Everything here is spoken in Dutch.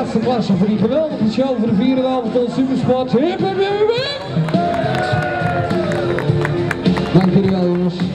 laatste klasse voor die geweldige show voor de vierde avond van Supersport. Hip, hip, hip, hip. Dank jullie wel.